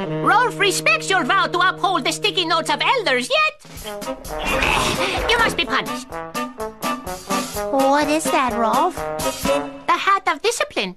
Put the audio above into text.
Rolf respects your vow to uphold the sticky notes of elders, yet you must be punished. What is that, Rolf? The hat of discipline.